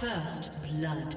First blood.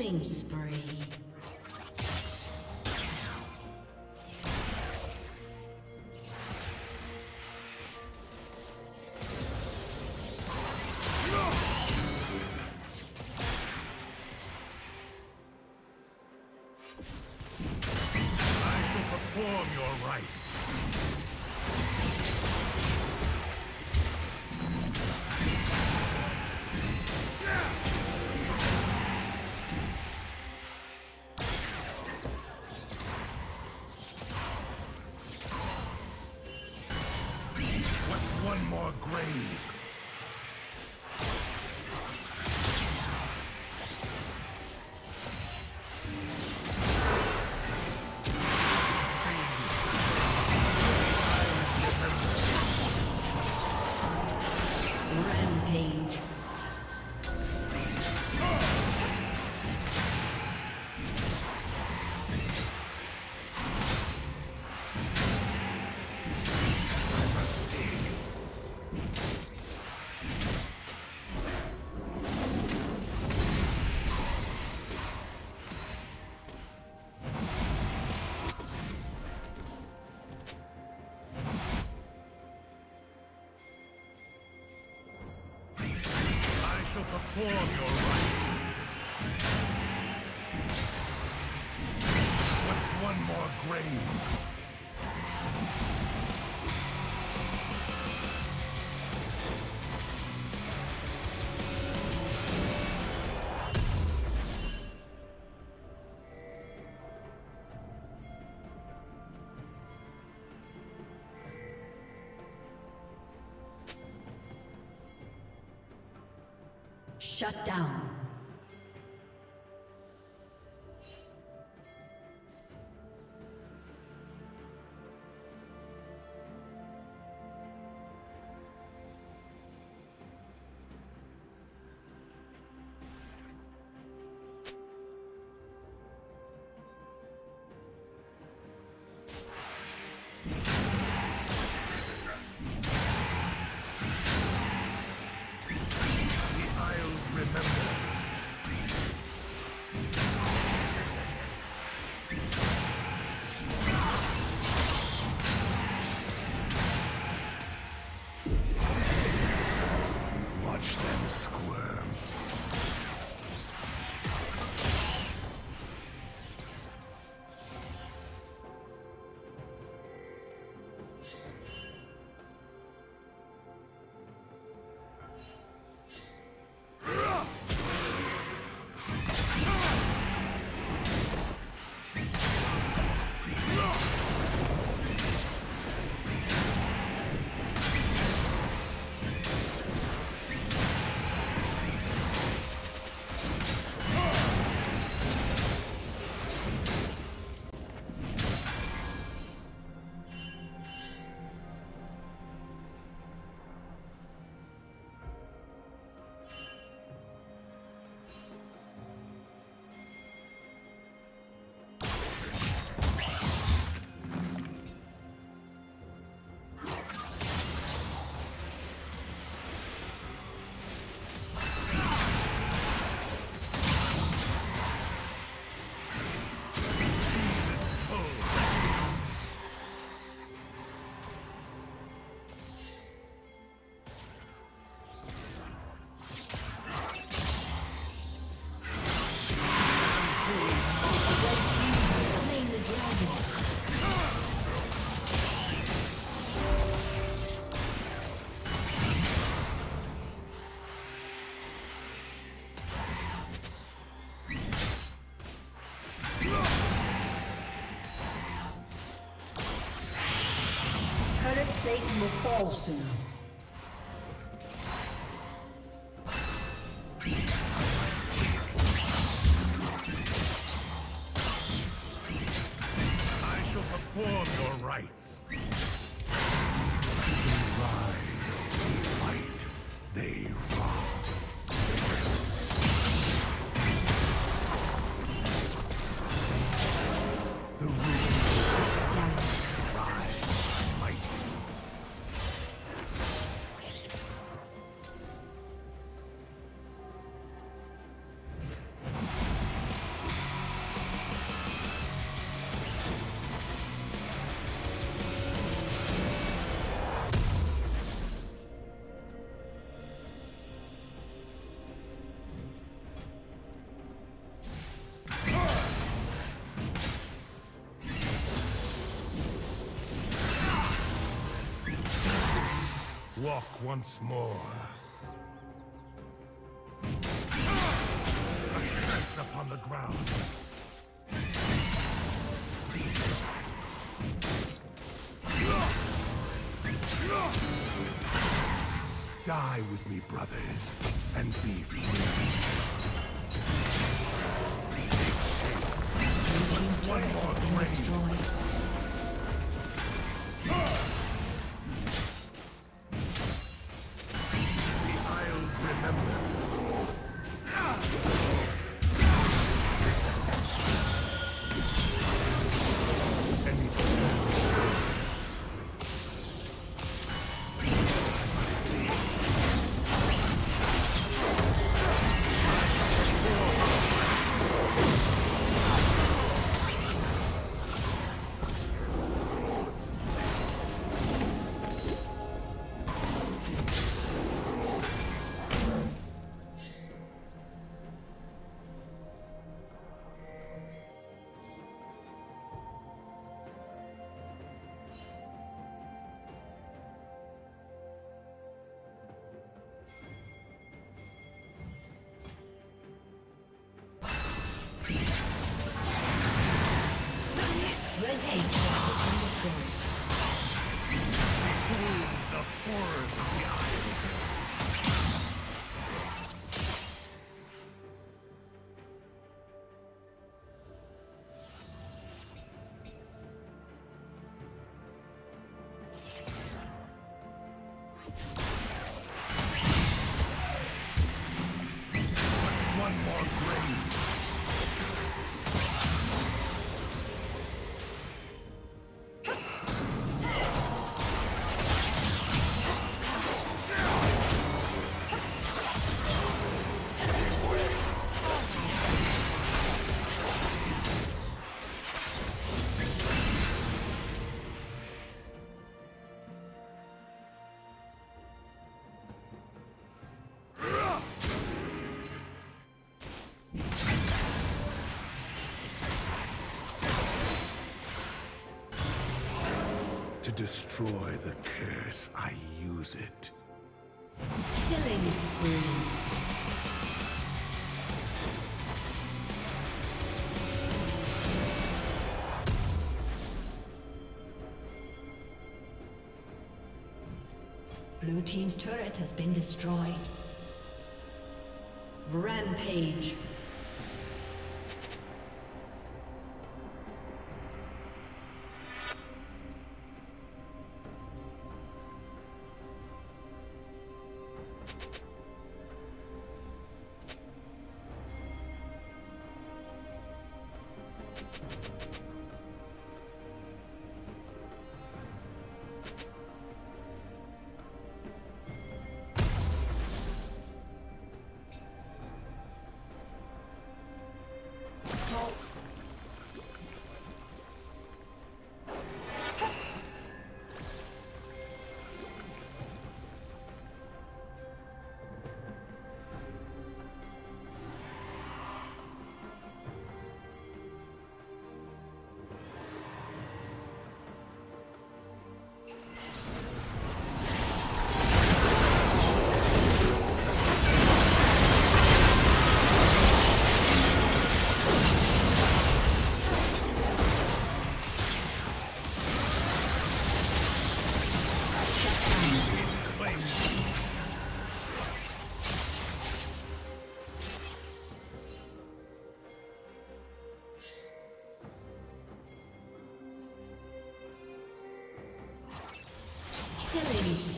Killing spree. Perform your Shut down. Fall soon. Walk once more. Press upon the ground. Die with me, brothers, and be free. Team's turret has To destroy the curse, I use it. Killing spree. Blue team's turret has been destroyed. Rampage. Pulse. Killing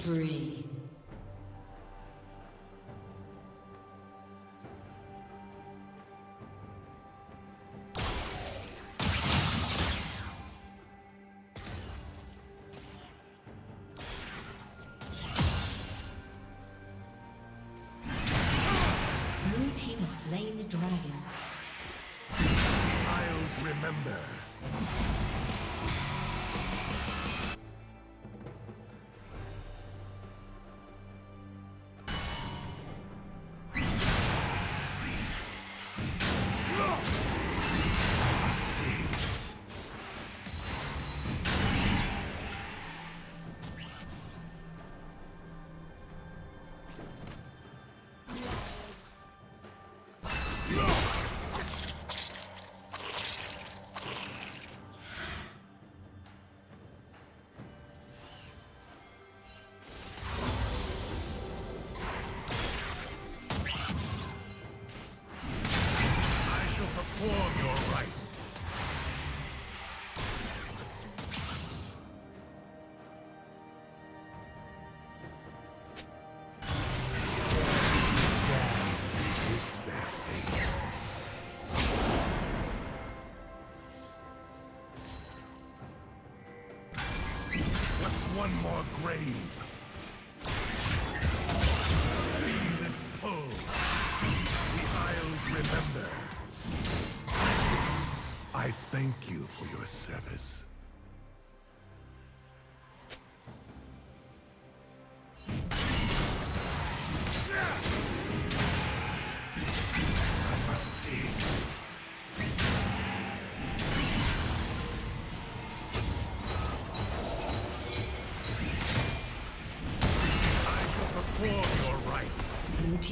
spree. One more grave?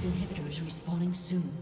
Blue inhibitor is respawning soon.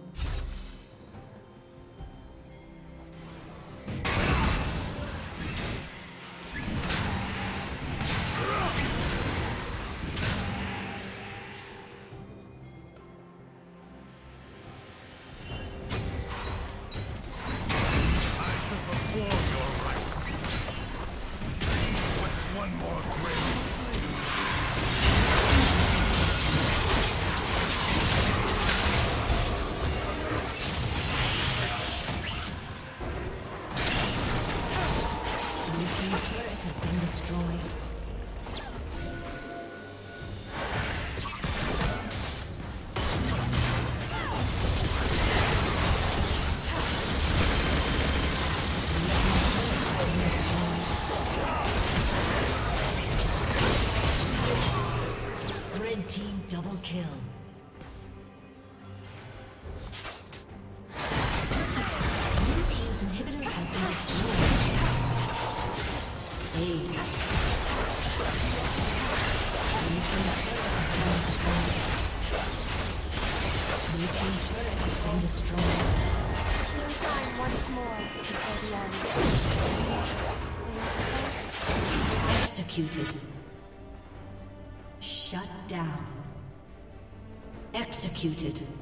Executed.